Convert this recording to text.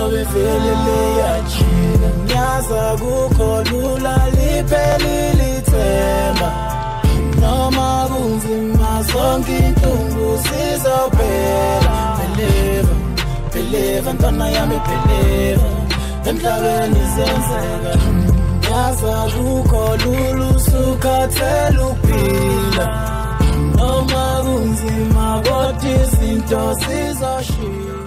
Awe vele liyajika Nyaza kukho lula liphelile ithemba Noma kunzima zonke intungu sizophela Believe, believe ntwana yami believe Emhlabeni zenzeka. Nyaza kukho lula usukhathela ukuphila. Noma kunzima kodwa izinto sizoshintsha